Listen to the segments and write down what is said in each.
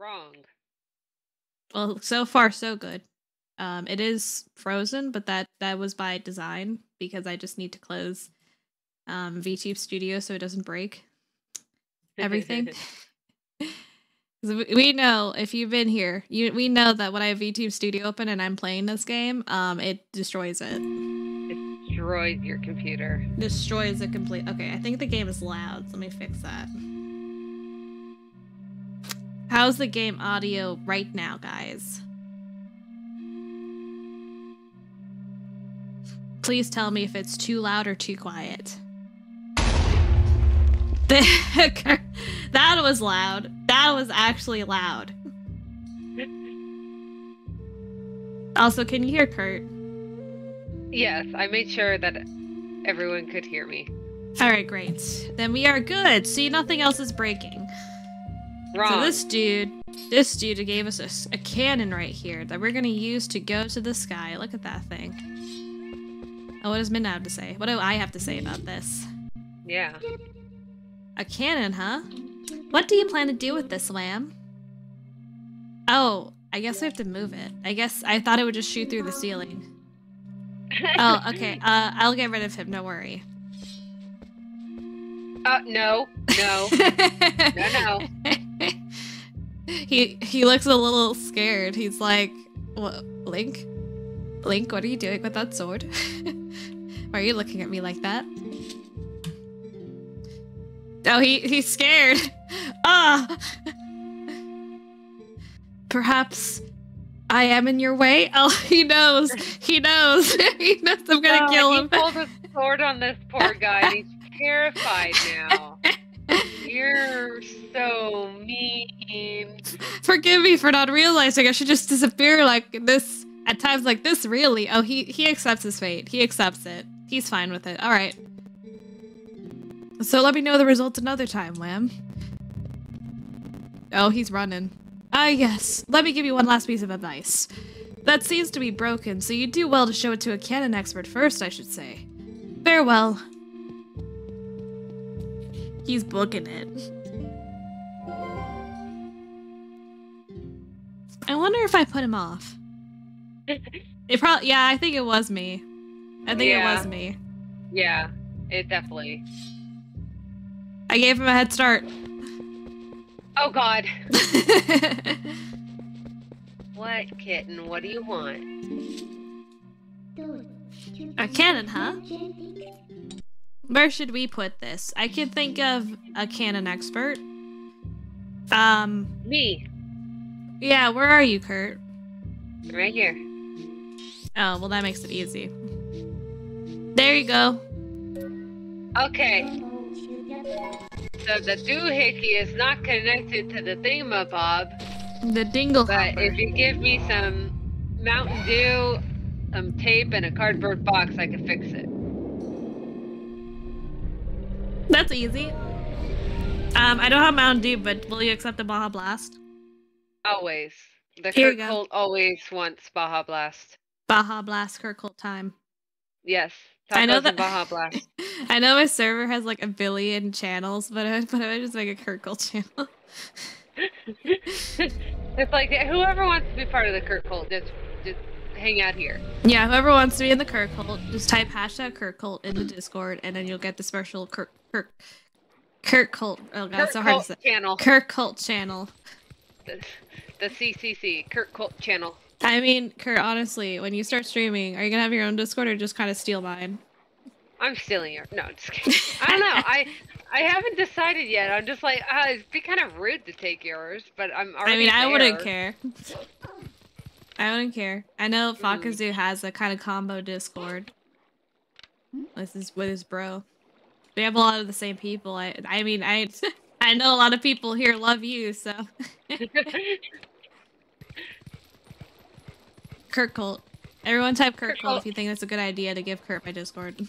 Wrong. Well, so far so good. Um, it is frozen, but that that was by design because I just need to close um, VTube Studio so it doesn't break everything. we- we know if you've been here, you we know that when I have VTube Studio open and I'm playing this game, um, it destroys it. it destroys your computer. Destroys it completely. Okay, I think the game is loud. So let me fix that. How's the game audio right now, guys? Please tell me if it's too loud or too quiet. that was loud. That was actually loud. Also, can you hear Kurt? Yes, I made sure that everyone could hear me. All right, great. Then we are good. See, nothing else is breaking. Wrong. So this dude, this dude gave us a cannon right here that we're gonna use to go to the sky. Look at that thing. Oh, what does Midna have to say? What do I have to say about this? yeah. A cannon, huh? What do you plan to do with this lamb? Oh, I guess we have to move it. I guess I thought it would just shoot through the ceiling. Oh, okay. Uh, I'll get rid of him. Don't worry. Uh, no, no, no, no. He he looks a little scared. He's like, "What, Link? Link, what are you doing with that sword? Why are you looking at me like that?" Oh, he he's scared. Ah. Perhaps I am in your way. Oh, he knows. He knows. he knows I'm gonna Oh, kill him. he pulled a sword on this poor guy, he's terrified now. You're so mean. Forgive me for not realizing I should just disappear like this at times like this, really. Oh, he he accepts his fate. He accepts it. He's fine with it. All right. So let me know the results another time, Lamb. Oh, he's running. Ah, yes. Let me give you one last piece of advice. That seems to be broken, so you do well to show it to a cannon expert first, I should say. Farewell. He's booking it. I wonder if I put him off. It probably yeah, I think it was me. I think Yeah. it was me. Yeah, it definitely. I gave him a head start. Oh God. What kitten? What do you want? a cannon, huh? Where should we put this? I can think of a cannon expert. Um, Me, yeah, where are you, Kurt? right here. Oh, well, that makes it easy. There you go. Okay. So the doohickey is not connected to the thingamabob, The dingle but if you give me some Mountain Dew, some tape, and a cardboard box, I can fix it. That's easy. Um, I don't have Mountain Dew, but will you accept the Baja Blast? Always. The Here Kurt. Colt always wants Baja Blast. Baja Blast Kurt Colt time. Yes. I know that- Baja Blast. I know my server has like a billion channels, but I, but I would just make a Kurt Colt channel. it's like whoever wants to be part of the Kurt Colt, just hang out here. yeah, whoever wants to be in the Kirk Cult, just type hashtag Kurt Cult in the Discord, and then you'll get the special Kirk Kurt Kurt Cult. Oh god, it's so hard to say. channel. Kirk Cult channel. The, the CCC, Kirk cult channel. I mean, Kurt, honestly, when you start streaming, are you gonna have your own Discord or just kind of steal mine? I'm stealing your. No, just kidding. I don't know. I I haven't decided yet. I'm just like, uh, it'd be kind of rude to take yours, but I'm already I mean, I wouldn't care. I wouldn't care. I know Fakazu has a kind of combo Discord. This is with his bro. We have a lot of the same people. I, I mean, I, I know a lot of people here love you. So, Kurt Colt. Everyone type Kurt, Kurt Colt Colt. if you think that's a good idea to give Kurt my Discord.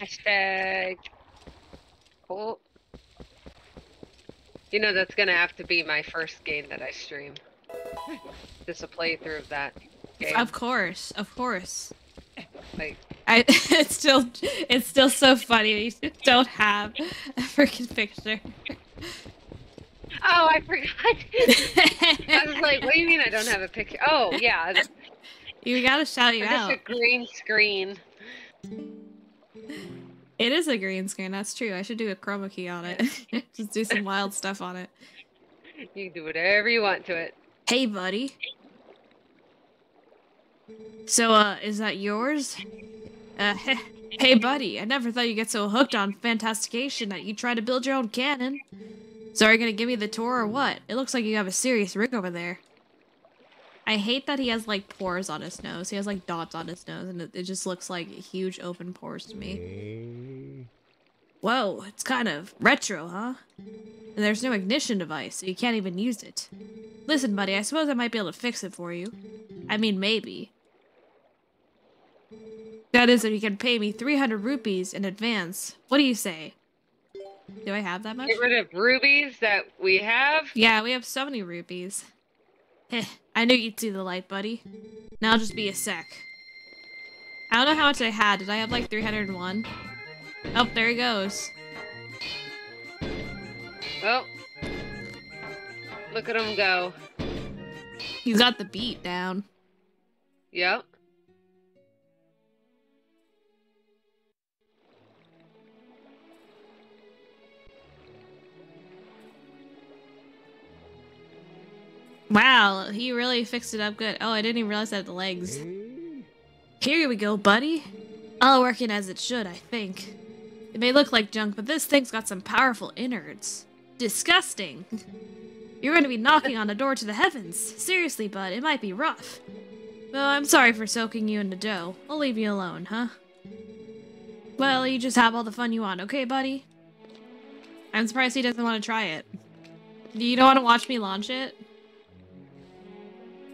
Hashtag Colt. You know that's gonna have to be my first game that I stream. Just a playthrough of that game. Of course, of course. Like I it's still it's still so funny. You don't have a freaking picture. Oh, I forgot. I was like, what do you mean I don't have a picture? Oh, yeah. you gotta shout you Just out. a green screen. It is a green screen. That's true. I should do a chroma key on it. Just do some wild stuff on it. You can do whatever you want to it. Hey, buddy. So, uh, is that yours? Uh, hey, buddy. I never thought you'd get so hooked on fantastication that you try to build your own cannon. So, are you gonna give me the tour or what? It looks like you have a serious rig over there. I hate that he has, like, pores on his nose. He has, like, dots on his nose, and it, it just looks like huge open pores to me. Whoa, it's kind of retro, huh? And there's no ignition device, so you can't even use it. Listen, buddy, I suppose I might be able to fix it for you. I mean, maybe. That is, if you can pay me 300 rupees in advance. What do you say? Do I have that much? Get rid of rubies that we have. Yeah, we have so many rupees. Heh, I knew you'd see the light, buddy. Now just be a sec. I don't know how much I had. Did I have like 301? Oh, there he goes. Oh. Look at him go. He's got the beat down. Yep. Wow, he really fixed it up good. Oh, I didn't even realize I had the legs. Here we go, buddy. All working as it should, I think. It may look like junk, but this thing's got some powerful innards. Disgusting. You're going to be knocking on a door to the heavens. Seriously, bud, it might be rough. Well, I'm sorry for soaking you in the dough. I'll leave you alone, huh? Well, you just have all the fun you want, okay, buddy? I'm surprised he doesn't want to try it. You don't want to watch me launch it?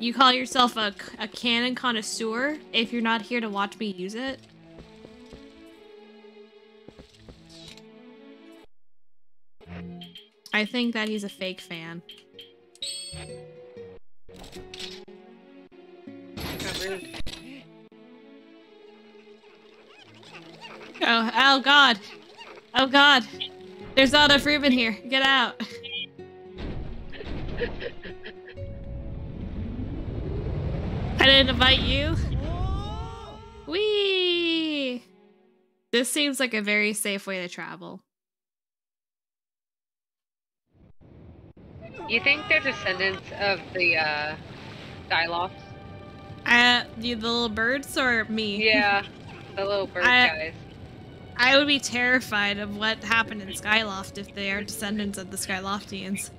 You call yourself a, a cannon connoisseur if you're not here to watch me use it? I think that he's a fake fan. Oh, oh god. Oh god. There's room in here. Get out. I didn't invite you. Whee! This seems like a very safe way to travel. You think they're descendants of the uh, Skylofts? Uh, you the little birds or me? Yeah, the little bird I- guys. I would be terrified of what happened in Skyloft if they are descendants of the Skyloftians.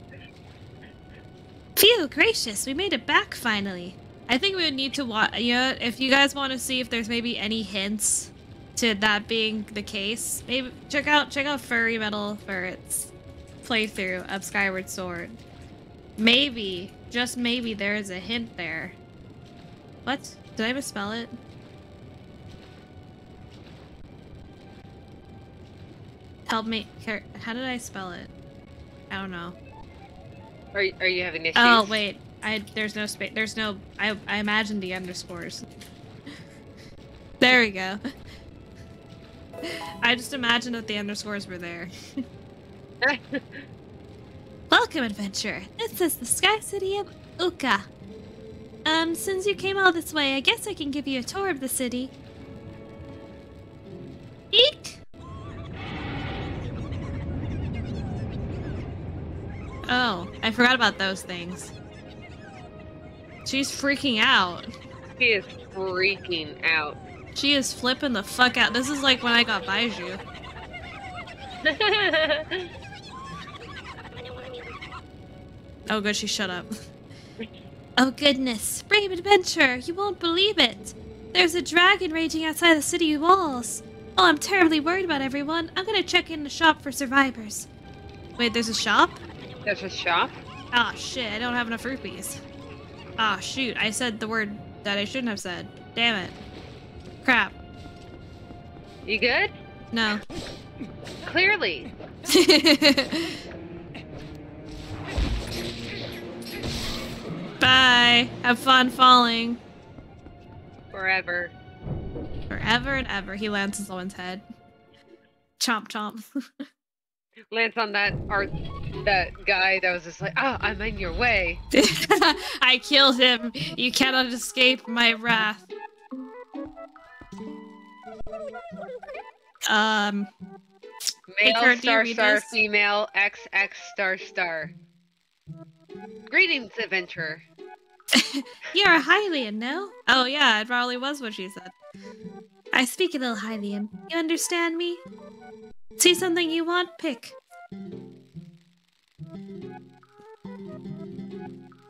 Phew, gracious, we made it back finally. I think we would need to watch, you know, if you guys want to see if there's maybe any hints to that being the case, maybe check out check out Furry Metal for its playthrough of Skyward Sword. Maybe, just maybe there is a hint there. What? Did I misspell it? Help me. How did I spell it? I don't know. Are, are you having issues? Oh wait, I there's no space. There's no. I I imagined the underscores. there we go. I just imagined that the underscores were there. Welcome, adventurer. This is the Sky City of Uka. Um, since you came all this way, I guess I can give you a tour of the city. Eek! Oh, I forgot about those things. She's freaking out. he is freaking out. She is flipping the fuck out. This is like when I got Baiju. Oh, good, she shut up. oh, goodness. Brave adventure! You won't believe it! There's a dragon raging outside the city walls. Oh, I'm terribly worried about everyone. I'm gonna check in the shop for survivors. Wait, there's a shop? There's a shop. Ah, shit, I don't have enough rupees. Ah, shoot, I said the word that I shouldn't have said. Damn it. Crap. You good? No. Clearly. Bye. Have fun falling. Forever. Forever. forever and ever. He lands on someone's head. Chomp chomp. Lands on that art, that guy that was just like, oh, I'm in your way. I killed him. You cannot escape my wrath. Um, Male Kurt, do you star star this? female XX star star. Greetings, adventurer. you're a Hylian, no? Oh yeah, it probably was what she said. I speak a little Hylian. You understand me? See something you want? Pick.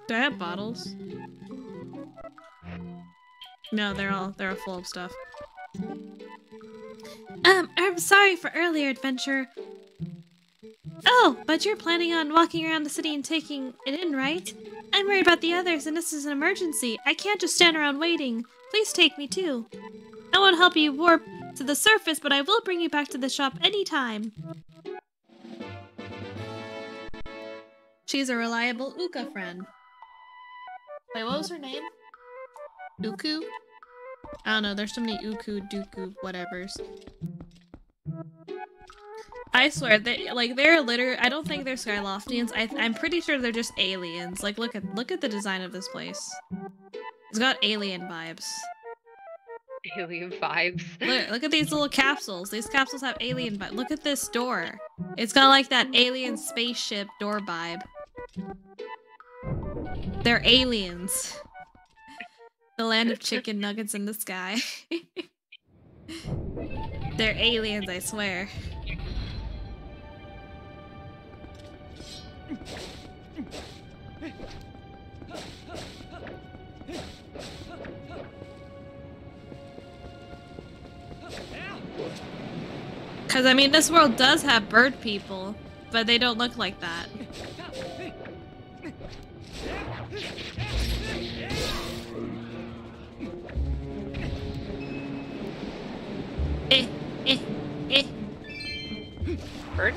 Do I have bottles? No, they're all they're all full of stuff. Um, I'm sorry for earlier, adventure. Oh, but you're planning on walking around the city and taking it in, right? I'm worried about the others, and this is an emergency. I can't just stand around waiting. Please take me too. I won't help you warp to the surface, but I will bring you back to the shop anytime. She's a reliable Uka friend. Wait, what was her name? Uku? I don't know, there's so many Uku, Duku, whatevers. I swear, they like they're literally. I don't think they're Skyloftians. I I'm pretty sure they're just aliens. Like, look at look at the design of this place. It's got alien vibes. Alien vibes. Look, look at these little capsules. These capsules have alien vibe. Look at this door. It's got like that alien spaceship door vibe. They're aliens. The land of chicken nuggets in the sky. They're aliens, I swear. Because, I mean, this world does have bird people, but they don't look like that. Eh, eh, eh. Bird?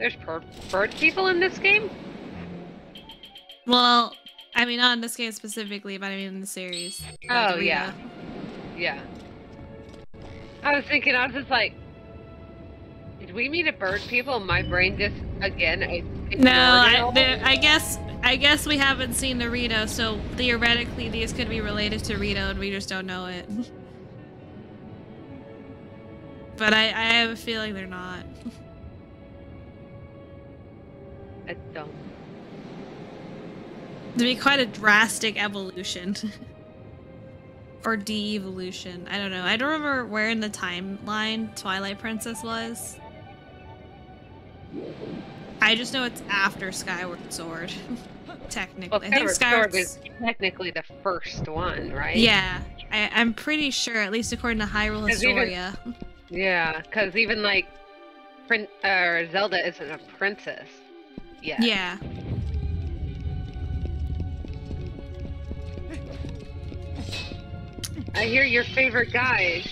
There's bird, bird people in this game? Well, I mean, not in this game specifically, but I mean in the series. Oh, yeah. Yeah. I was thinking, I was just like, did we meet a bird people? My brain just, again, I No, I, there- I guess I guess we haven't seen the Rito, so theoretically these could be related to Rito, and we just don't know it. But I, I have a feeling they're not. I don't. It'd be quite a drastic evolution. or de-evolution. I don't know. I don't remember where in the timeline Twilight Princess was. I just know it's after Skyward Sword. Technically. Well, I think Skyward Sword was technically the first one, right? Yeah. I, I'm pretty sure, at least according to Hyrule 'Cause even- Historia. Yeah, because even like, Prin- uh, Zelda isn't a princess. Yeah. Yeah. I hear your favorite guys.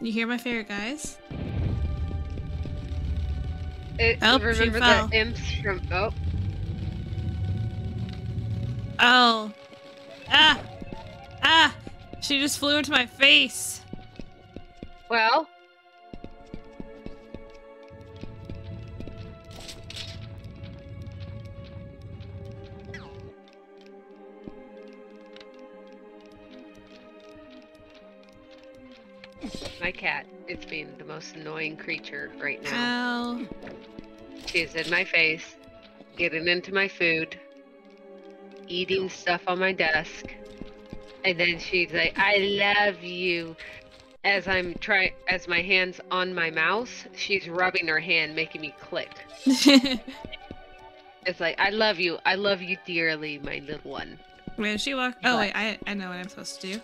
You hear my favorite guys? It, Oh, remember the imps from? Oh, Oh. Ah! Ah! She just flew into my face. well. My cat. It's being the most annoying creature right now. Ow. She's in my face, getting into my food, eating stuff on my desk, and then she's like, "I love you." As I'm trying, as my hands on my mouse, she's rubbing her hand, making me click. It's like, "I love you, I love you dearly, my little one." When she walk? Oh, wait, I, I know what I'm supposed to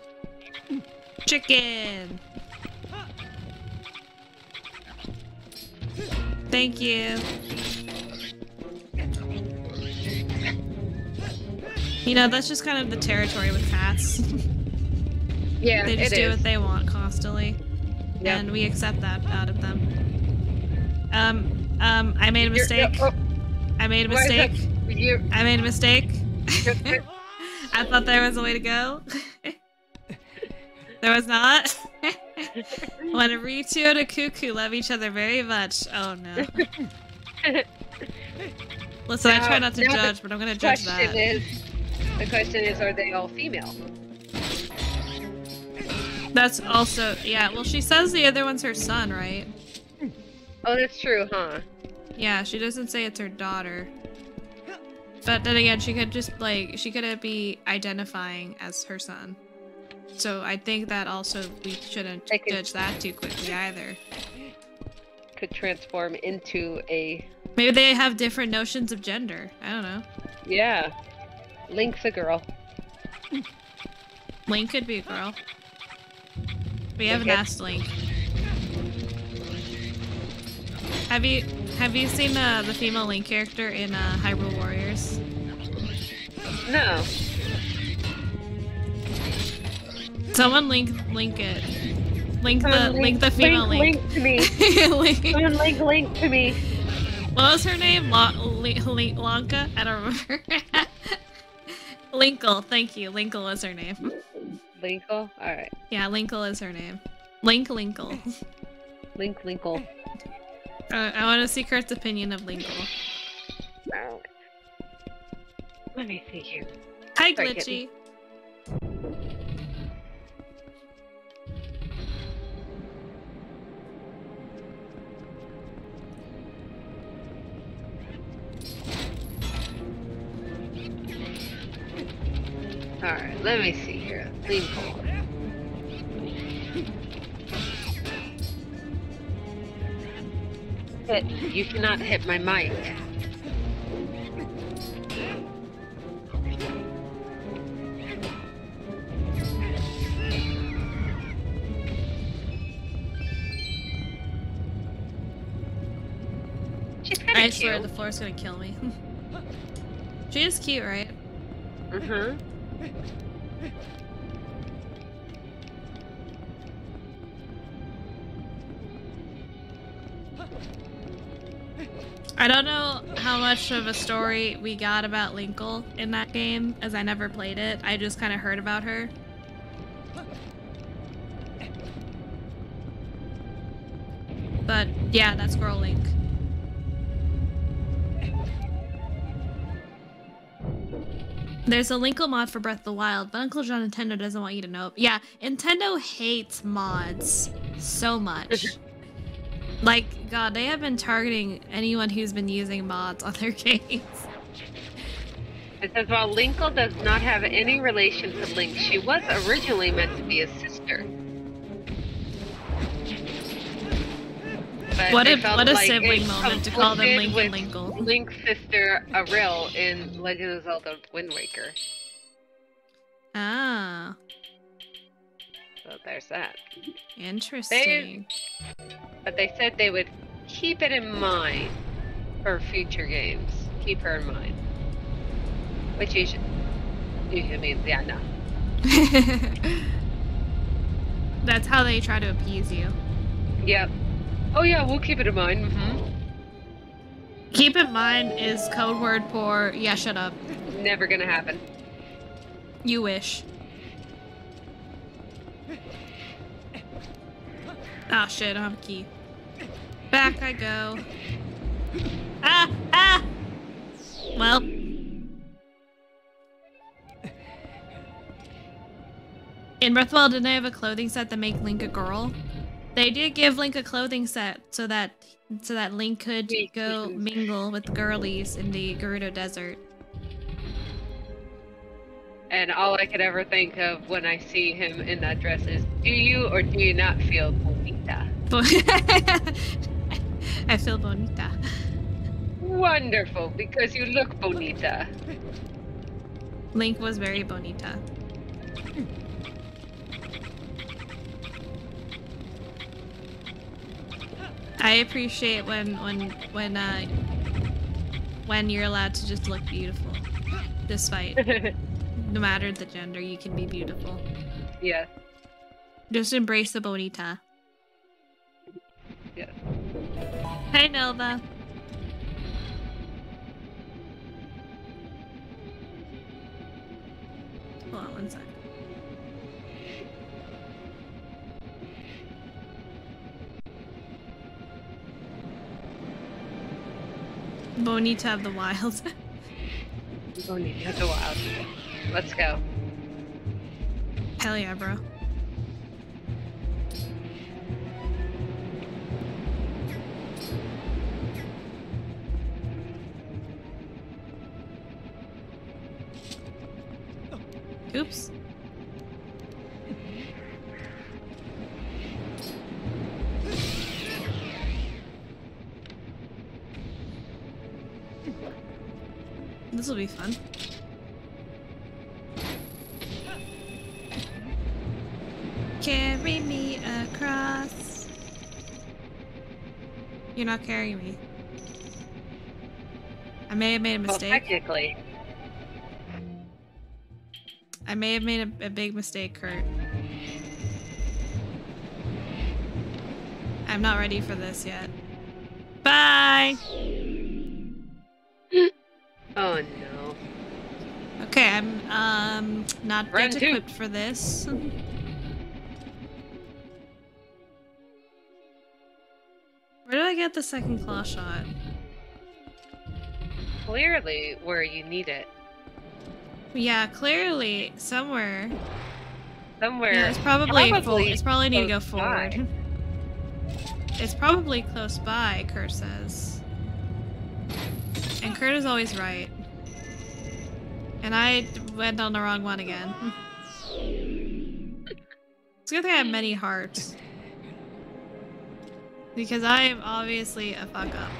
do. Chicken! Thank you. You know, that's just kind of the territory with cats. Yeah, they just do is. what they want constantly. Yep. And we accept that out of them. Um, um, I made a You're- mistake. oh, I made a Why is that- mistake. I made a mistake. I thought there was a way to go. there was not. When Rito and a Cucco love each other very much. Oh no. Listen, I try not to judge, but I'm gonna judge that. is, the question is, are they all female? That's also yeah. Well, she says the other one's her son, right? Oh, that's true, huh? Yeah, she doesn't say it's her daughter. But then again, she could just like she could be identifying as her son. So I think that also we shouldn't could- judge that too quickly either. Could transform into a Maybe they have different notions of gender. I don't know. yeah. Link's a girl. Link could be a girl. We haven't Okay. asked Link. Have you have you seen uh, the female Link character in uh, Hyrule Warriors? No. Someone link link it. Link the Someone link, the female link, link. link to me. Link- Someone link, link to me. What was her name? La- Li- Li- Lanka? I don't remember. Linkle, thank you. Linkle was her name. Linkle? Alright. Yeah, Linkle is her name. Link Linkle. Link, Linkle. Uh, I want to see Kurt's opinion of Linkle. Let me see here. Hi, Sorry, Glitchy. Alright, let me see here. Linkle. But you cannot hit my mic. I of swear cute. the floor's gonna kill me. she is cute, right? Uh-huh. I don't know how much of a story we got about Linkle in that game, as I never played it. I just kind of heard about her. But yeah, that's Girl Link. There's a Linkle mod for Breath of the Wild, but Uncle John Nintendo doesn't want you to know. Yeah, Nintendo hates mods so much. Like, God, they have been targeting anyone who's been using mods on their games. It says while Linkle does not have any relation to Link, she was originally meant to be a sister. But What a what a like sibling moment to call them Link and Linkle. Link's sister Aryll in Legend of Zelda Wind Waker. Ah, So there's that. interesting. But they said they would keep it in mind for future games. Keep her in mind. Which usually, usually means, yeah, no. That's how they try to appease you. Yep. Oh yeah, we'll keep it in mind. Mm -hmm. Keep in mind is code word for yeah, shut up. Never gonna happen. You wish. Ah shit, I don't have a key. Back I go. Ah! Ah! Well. In Breath of the Wild, didn't they have a clothing set that make Link a girl? They did give Link a clothing set so that so that Link could go mingle with girlies in the Gerudo Desert. And all I could ever think of when I see him in that dress is, do you or do you not feel bonita? I feel bonita. Wonderful, because you look bonita. Link was very bonita. I appreciate when when when uh when you're allowed to just look beautiful. Despite no matter the gender, you can be beautiful. Yeah. Just embrace the bonita. Yeah. Hi Nova. Hold on one sec. Bonita of the Wild. Bonita of the Wild. Let's go. Hell yeah, bro. Oops. This will be fun. Carry me across. You're not carrying me. I may have made a Well, mistake. technically, I may have made a, a big mistake, Kurt. I'm not ready for this yet. Bye! Not two. equipped for this. Where do I get the second claw shot? Clearly, where you need it. Yeah, clearly somewhere. Somewhere. Yeah, it's probably, probably It's probably need to go close by. forward. It's probably close by, Kurt says. And Kurt is always right. And I went on the wrong one again. It's a good thing I have many hearts. Because I am obviously a fuck up.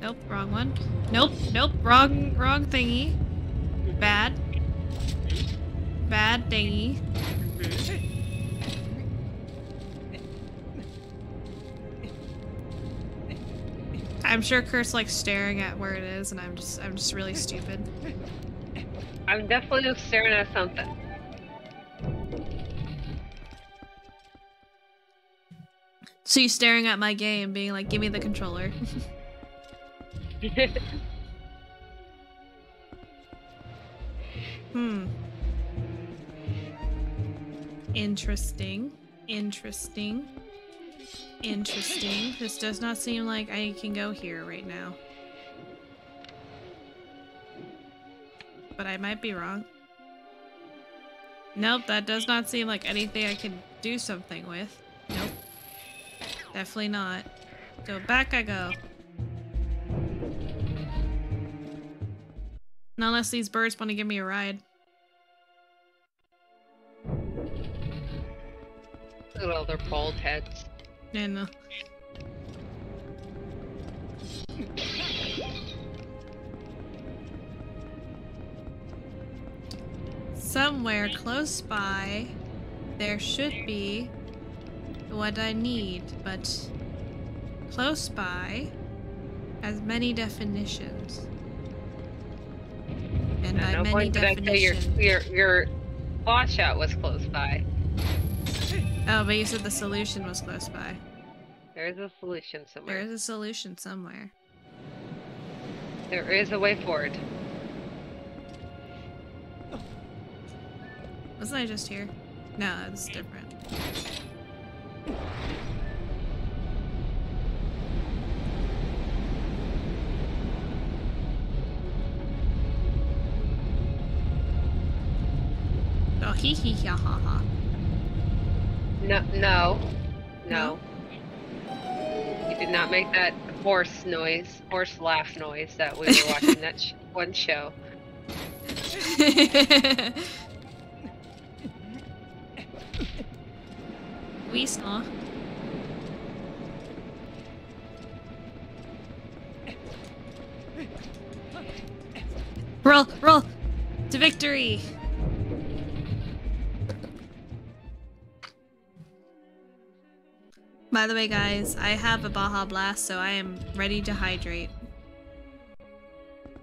Nope, wrong one. Nope, nope, wrong, wrong thingy. Bad. Bad thingy. I'm sure Kurt's like staring at where it is, and I'm just I'm just really stupid. I'm definitely staring at something. So you're staring at my game, being like, "Give me the controller." hmm. Interesting. Interesting. Interesting. This does not seem like I can go here right now. But I might be wrong. Nope, that does not seem like anything I can do something with. Nope. Definitely not. So back I go. Not unless these birds want to give me a ride. Look at all their bald heads. And uh, somewhere close by, there should be what I need, but close by has many definitions. And At by no many point did I say your your your claw shot was close by. Oh, but you said the solution was close by. There is a solution somewhere. There is a solution somewhere. There is a way forward. Wasn't I just here? No, it's different. Oh, hee hee ha ha ha. No, no, no. You did not make that horse noise, horse laugh noise that we were watching that sh- one show. we saw. Roll, roll to victory. By the way, guys, I have a Baja Blast, so I am ready to hydrate.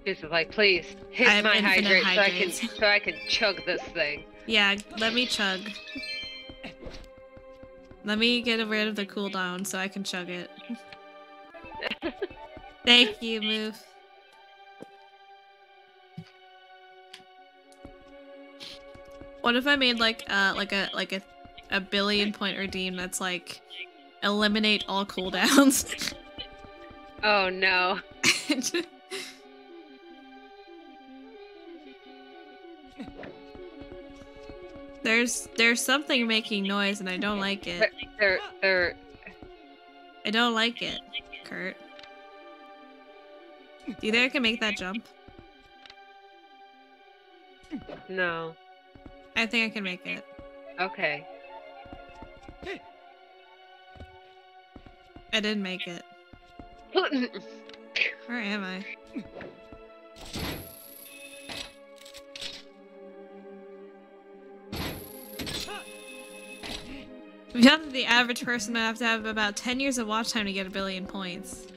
This is like, please hit my hydrate so I can so I can chug this thing. Yeah, let me chug. Let me get rid of the cooldown so I can chug it. Thank you, move. What if I made like uh like a like a a billion point redeem that's like eliminate all cooldowns? Oh no. There's there's something making noise and I don't like it. They're they're I don't like it, Kurt. Do you think I can make that jump? no. I think I can make it. Okay. I didn't make it. Where am I? We have the average person would have to have about 10 years of watch time to get a billion points.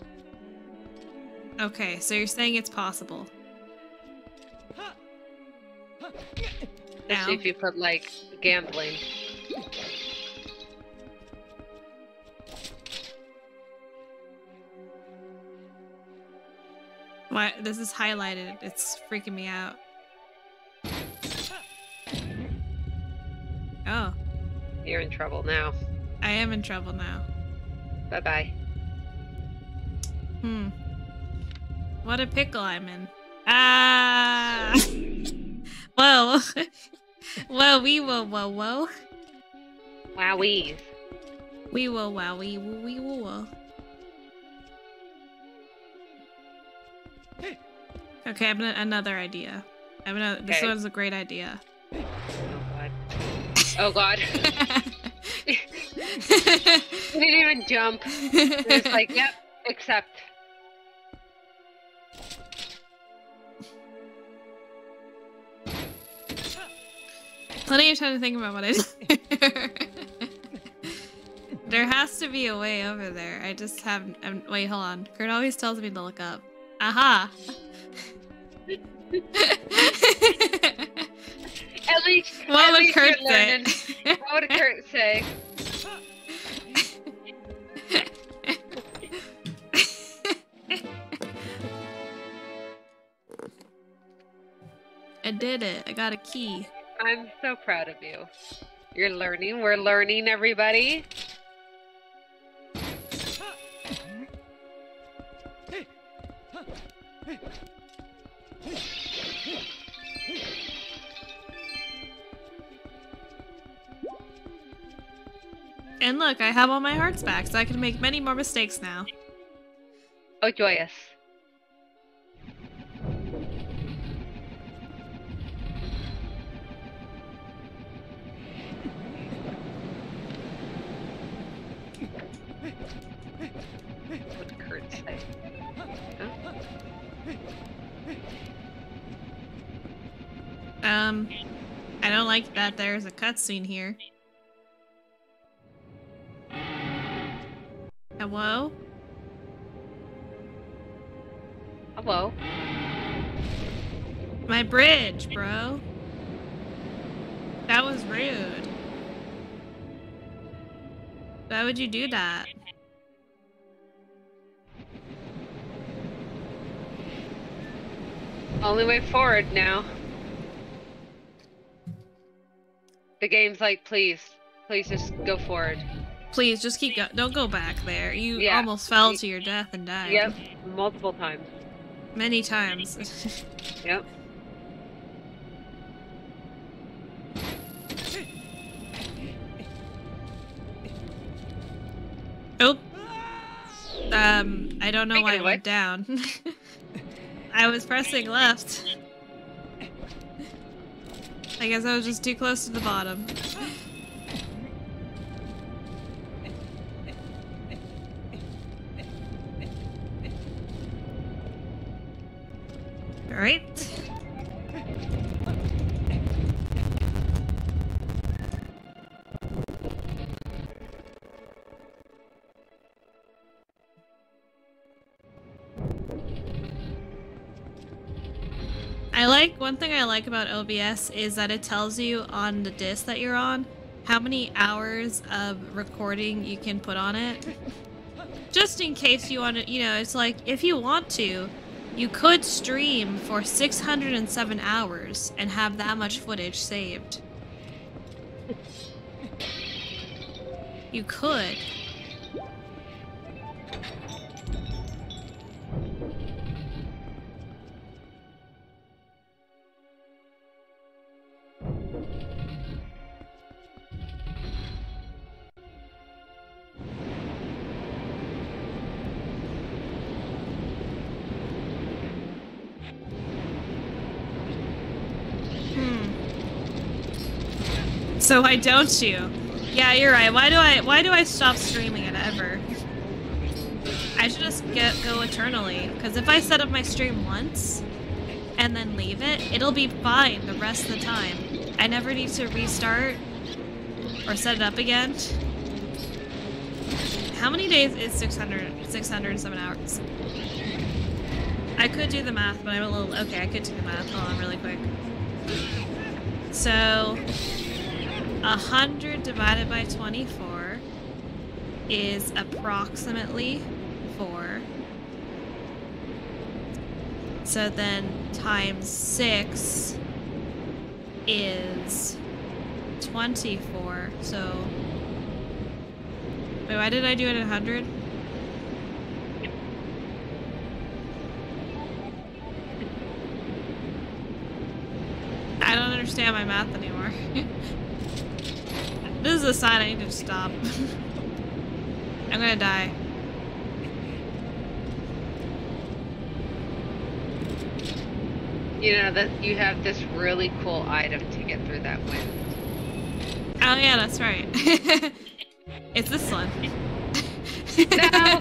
Okay, so you're saying it's possible. Let's see if you put like gambling. why this is highlighted. It's freaking me out. You're in trouble now. I am in trouble now. Bye bye. Hmm. What a pickle I'm in. Ah! whoa. whoa, wee, whoa, whoa, whoa. Wowies. Wee, whoa, wow, wee, woo, wee, woo, whoa. Okay, I have an- another idea. I have another, this one's a great idea. Oh god. Oh god. he didn't even jump. It's like, yep, accept. Plenty of time to think about what I did. there has to be a way over there. I just have. Um, wait, hold on. Kurt always tells me to look up. Aha! At least, what at would least Kurt say? What would Kurt say? I did it. I got a key. I'm so proud of you. You're learning. We're learning, everybody. And look, I have all my hearts back, so I can make many more mistakes now. Oh, joyous. Um, I don't like that there's a cutscene here. Hello? Hello. My bridge, bro. That was rude. Why would you do that? Only way forward now. The game's like, please, please just go forward. Please, just keep going. Don't go back there. You Yeah. almost fell to your death and died. Yep, multiple times. Many times. Yep. oh. Um, I don't know why Speaking I went down. I was pressing left. I guess I was just too close to the bottom. Alright. I one thing I like about OBS is that it tells you on the disc that you're on how many hours of recording you can put on it. Just in case you want to, you know, it's like if you want to, you could stream for 607 hours and have that much footage saved. You could. So why don't you? Yeah, you're right. Why do I why do I stop streaming it ever? I should just get go eternally. Because if I set up my stream once and then leave it, it'll be fine the rest of the time. I never need to restart or set it up again. How many days is 600, 607 hours? I could do the math, but I'm a little... Okay, I could do the math. Hold on really quick. So, 100 divided by 24 is approximately 4. So then times 6 is 24. So, wait, why did I do it at 100? I don't understand my math anymore. this is a sign I need to stop. I'm gonna die. You know that you have this really cool item to get through that wind. Oh yeah, that's right. it's this one. No.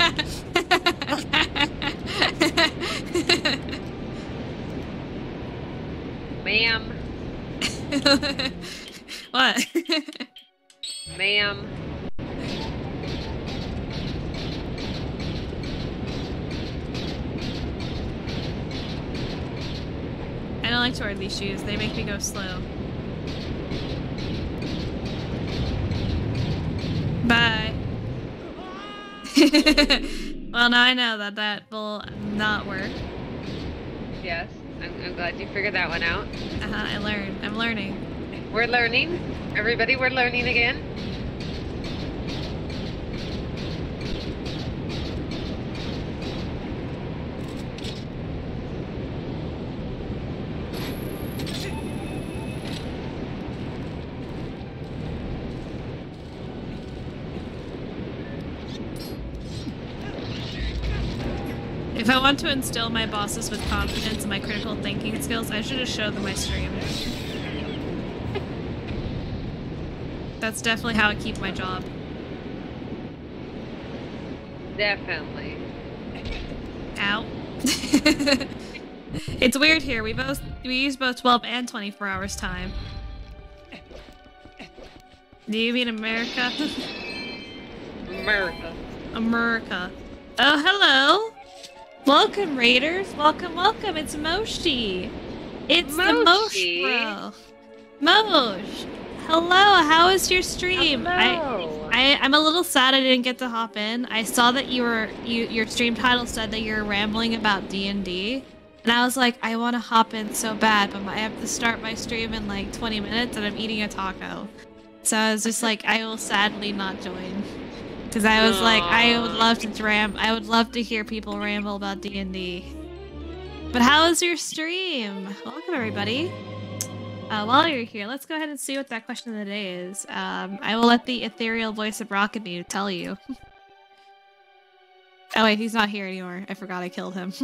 Ma'am. what? Ma'am. I don't like to wear these shoes. They make me go slow. Bye. well, now I know that that will not work. Yes, I'm, I'm glad you figured that one out. Uh huh. I learned. I'm learning. We're learning. Everybody, we're learning again. If I want to instill my bosses with confidence in my critical thinking skills, I should just show them my stream. That's definitely how I keep my job. Definitely. Ow. it's weird here. We both we use both 12 and 24 hours time. Do you mean America? America. America. Oh, hello. Welcome, Raiders. Welcome, welcome. It's Moshi. It's the Mosh Moshi. bro. Mosh. Hello, how is your stream? Hello. I, I I'm a little sad I didn't get to hop in. I saw that you were you your stream title said that you're rambling about D and D, and I was like, I want to hop in so bad, but I have to start my stream in like 20 minutes, and I'm eating a taco. So I was just like, I will sadly not join. Because I was like, I would love to ram. I would love to hear people ramble about D and D. But how is your stream? Welcome everybody. Uh, while you're here, let's go ahead and see what that question of the day is. Um, I will let the ethereal voice of Rocket Mew tell you. oh wait, he's not here anymore. I forgot I killed him.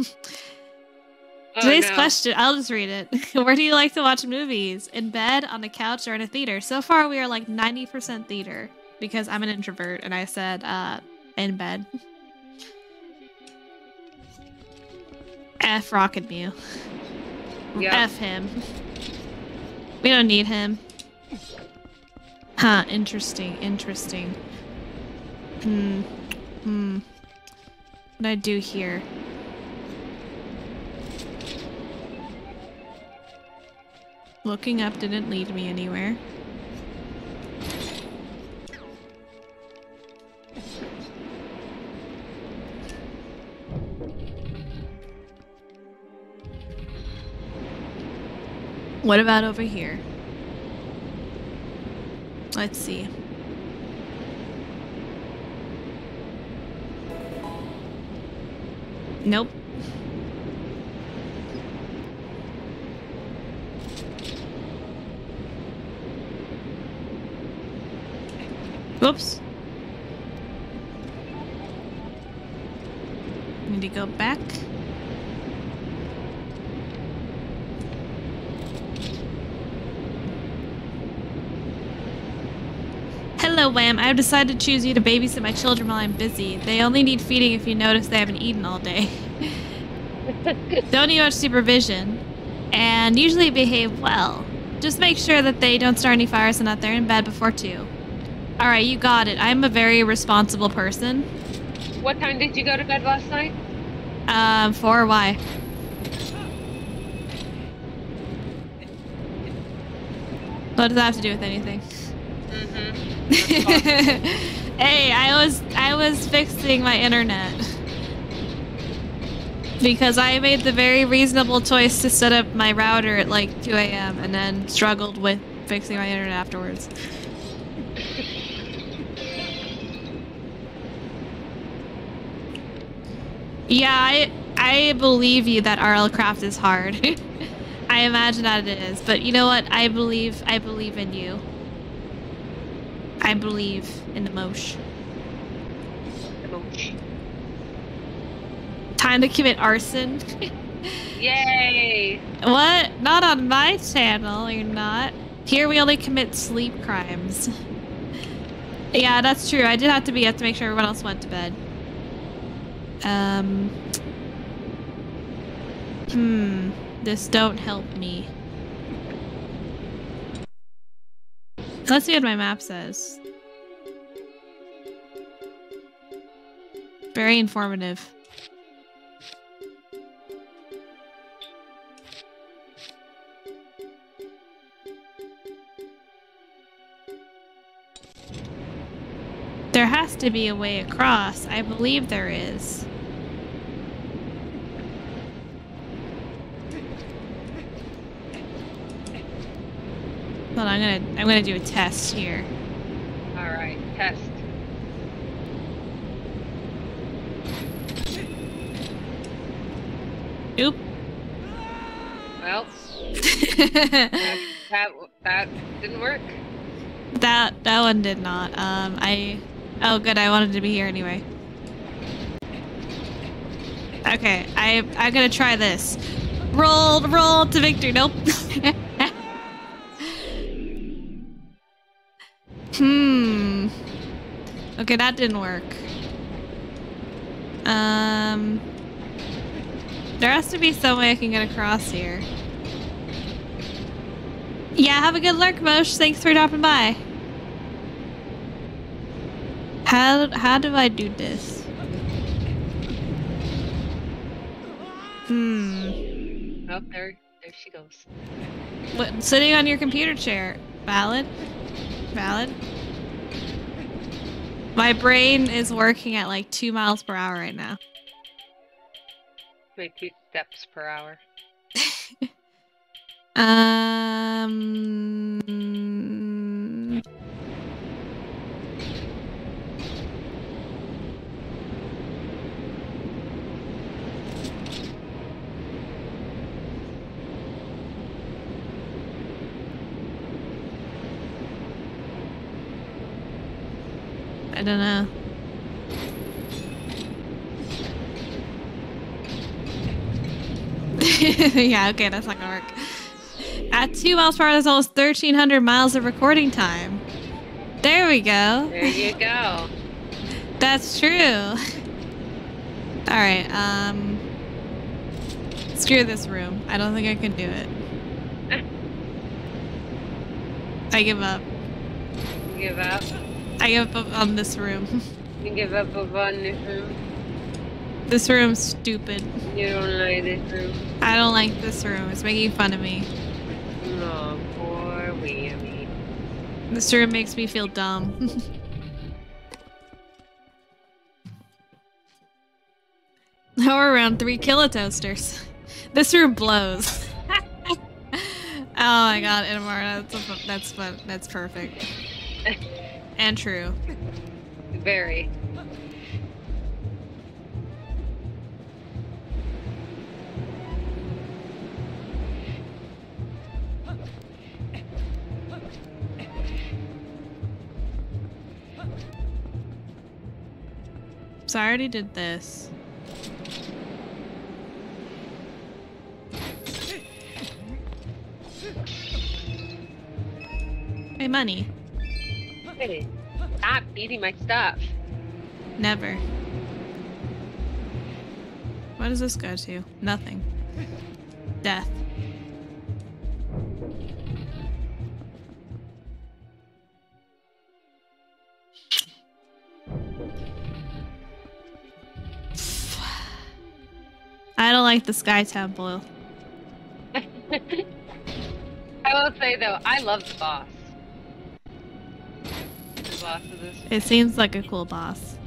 Oh, Today's no. question, I'll just read it. Where do you like to watch movies? In bed, on the couch, or in a theater? So far, we are like 90% theater because I'm an introvert and I said uh, in bed. F Rocket Mew. Yep. F him. We don't need him. Huh, interesting, interesting. Hmm. Hmm. What I do here? Looking up didn't lead me anywhere. What about over here? Let's see. Nope. Whoops. Need to go back. Hello, Wam. I've decided to choose you to babysit my children while I'm busy. They only need feeding if you notice they haven't eaten all day. don't need much supervision. And usually behave well. Just make sure that they don't start any fires and that they're in bed before 2. Alright, you got it. I'm a very responsible person. What time did you go to bed last night? Um, for why? What does that have to do with anything? Hey, I was I was fixing my internet. Because I made the very reasonable choice to set up my router at like 2 a.m. and then struggled with fixing my internet afterwards. Yeah, I I believe you that RL craft is hard. I imagine that it is, but you know what? I believe I believe in you. I believe in the Mosh. Time to commit arson. Yay! what? Not on my channel, you're not. Here we only commit sleep crimes. yeah, that's true. I did have to be have to make sure everyone else went to bed. Um. Hmm. This don't help me. Let's see what my map says. Very informative. There has to be a way across. I believe there is. Hold on, I'm gonna I'm gonna do a test here. All right, test. Oop. Well, that, that that didn't work. that that one did not. Um, I. Oh, good. I wanted to be here anyway. Okay, I I'm gonna try this. Roll, roll to victory. Nope. hmm. Okay, that didn't work. Um. There has to be some way I can get across here. Yeah, have a good lurk, Mosh. Thanks for dropping by. How how do I do this? Hmm. Oh, there, there she goes. What, sitting on your computer chair. Valid. Valid. My brain is working at like two miles per hour right now. Make two steps per hour. Um. I don't know. yeah, okay, that's not gonna work. At two miles per hour, there's almost 1,300 miles of recording time. There we go. There you go. That's true. Alright, um... Screw this room. I don't think I can do it. I give up. You give up. I give up on this room. You give up on this room. This room's stupid. You don't like this room. I don't like this room. It's making fun of me. No, poor Whammy. This room makes me feel dumb. now we're around three kilotoasters. This room blows. oh my god, Inamara, that's, a, that's fun. That's perfect. and true. Very. So I already did this. Hey, money. Hey, Stop eating my stuff. Never. What does this go to? Nothing. Death. I don't like the Sky Temple. I will say though, I love the boss. Boss of this. It seems like a cool boss.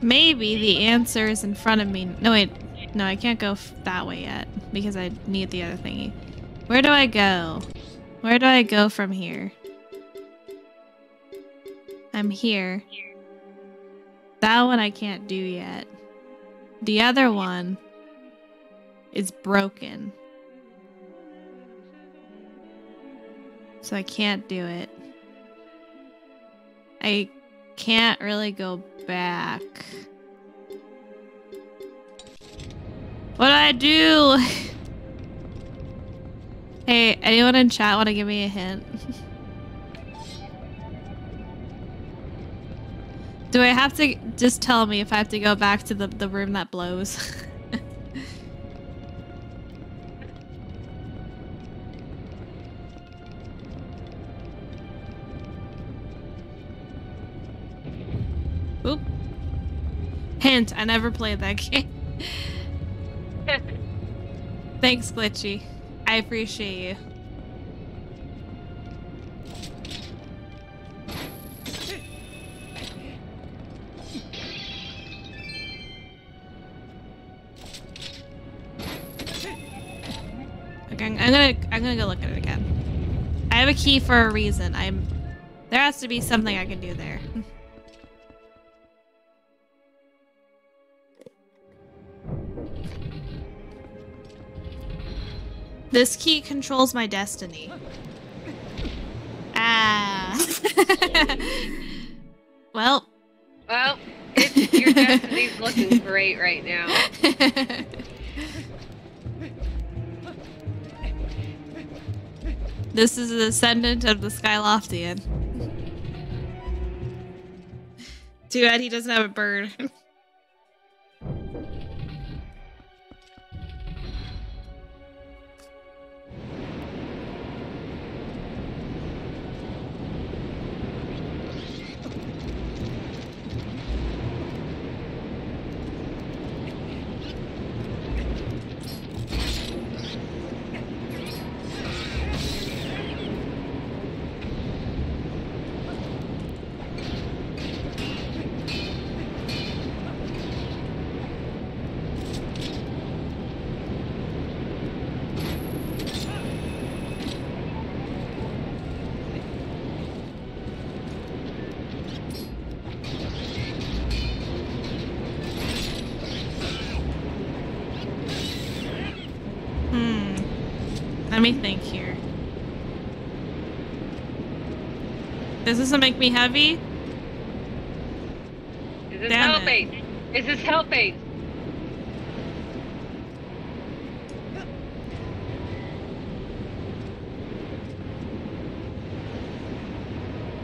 Maybe the answer is in front of me. No, wait. No, I can't go that way yet because I need the other thingy. Where do I go? Where do I go from here? I'm here. That one I can't do yet. The other one is broken. So I can't do it. I can't really go back. What do I do? hey, anyone in chat want to give me a hint? do I have to just tell me if I have to go back to the, the room that blows? I never played that game. Thanks, Glitchy. I appreciate you. Okay, I'm I'm gonna I'm gonna go look at it again. I have a key for a reason. I'm there has to be something I can do there. This key controls my destiny. Ah. well. Well, it's, your destiny's looking great right now. this is a descendant of the Skyloftian. Too bad he doesn't have a bird. Does this make me heavy? Is this Damn it. helping? Is this helping?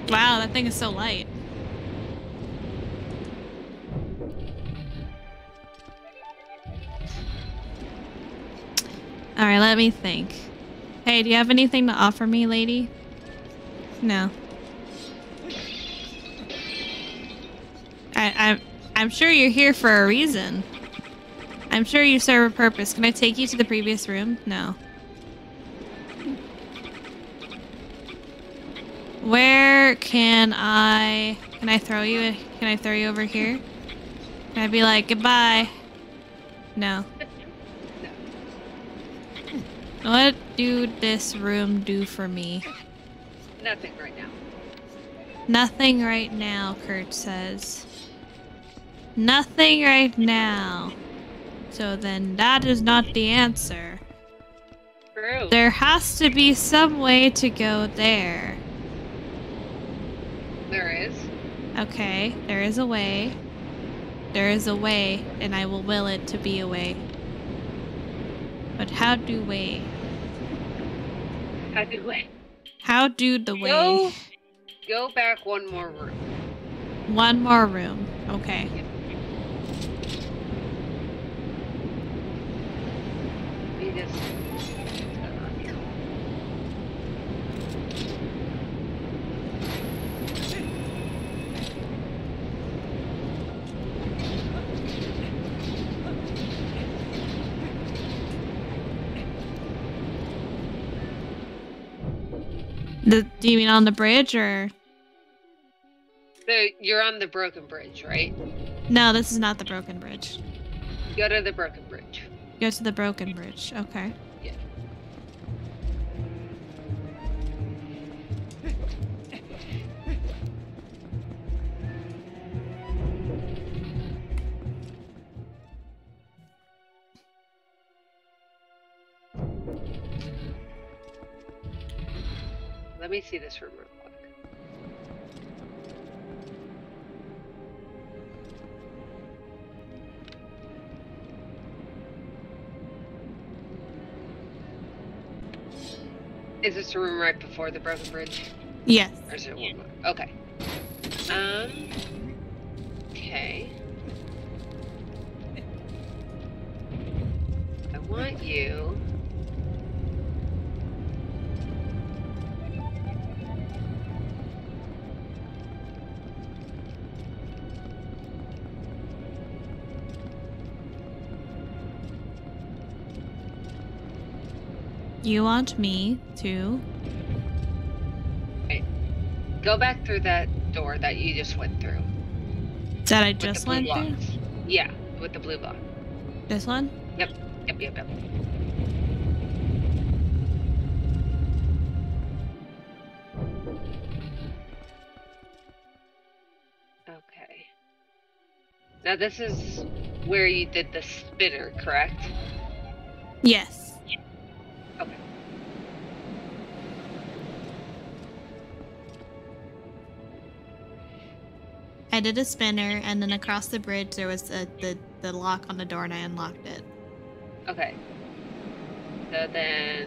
Wow, that thing is so light. Alright, let me think. Hey, do you have anything to offer me, lady? No. I, I'm, I'm sure you're here for a reason. I'm sure you serve a purpose. Can I take you to the previous room? No. Where can I... Can I throw you? Can I throw you over here? Can I be like, goodbye? No. What do this room do for me? Nothing right now. Nothing right now, Curt says. Nothing right now. So then that is not the answer. True. There has to be some way to go there. There is. Okay, there is a way. There is a way, and I will will it to be a way. But how do we? How do we? How do the way? Go, go back one more room. One more room. Okay. The, do you mean on the bridge or? So you're on the broken bridge, right? No, this is not the broken bridge. Go to the broken bridge. Go to the broken bridge. Okay. Let me see this room Is this the room right before the broken bridge? Yes. Or is it one more? Okay. Um. Okay. I want you. You want me to? Go back through that door that you just went through. That I just went through? Yeah, with the blue block. This one? Yep, yep, yep. Okay. Now this is where you did the spinner, correct? Yes. I did a spinner, and then across the bridge there was a, the the lock on the door, and I unlocked it. Okay. So then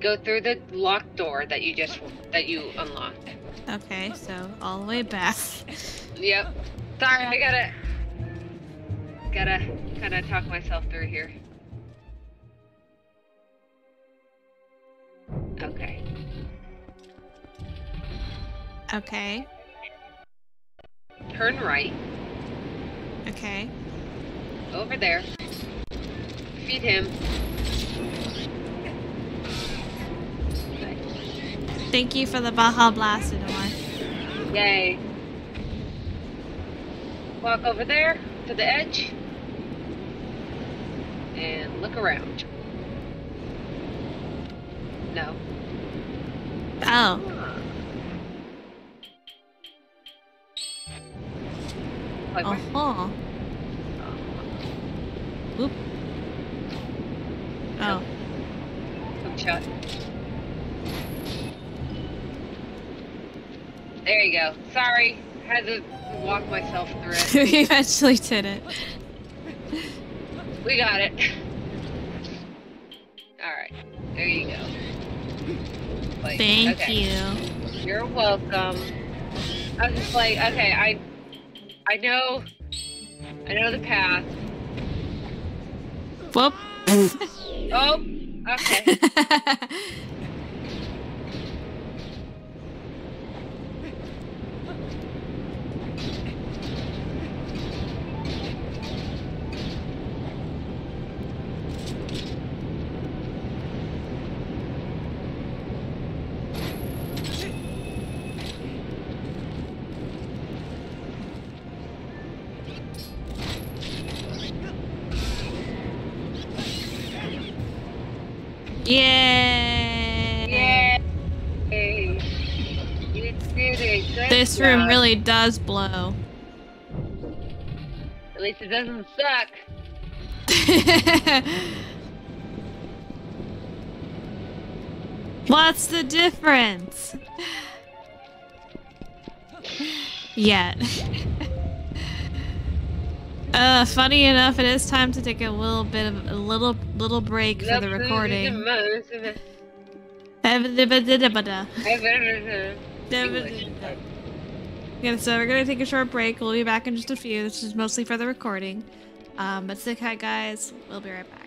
go through the locked door that you just that you unlocked. Okay, so all the way back. Yep. Sorry, I gotta gotta kind of talk myself through here. Okay. Okay. Turn right. Okay. Over there. Feed him. Thank you for the Baja Blast, Adore. Yay. Walk over there to the edge. And look around. No. Oh. Like, Uh huh. Whoop. Oh. Hook shot. There you go. Sorry. Had to walk myself through it. we eventually did it. We got it. Alright. There you go. Like, Thank okay. you. You're welcome. I was just like, okay, I I know I know the path. Whoop. Oh, okay. Yay! Yay! You did it. Good This room really does blow. At least it doesn't suck. What's the difference? Yet. Uh, funny enough, it is time to take a little bit of a little little break for the recording. Yeah, so we're gonna take a short break. We'll be back in just a few. This is mostly for the recording. Um, but stick hi guys. We'll be right back.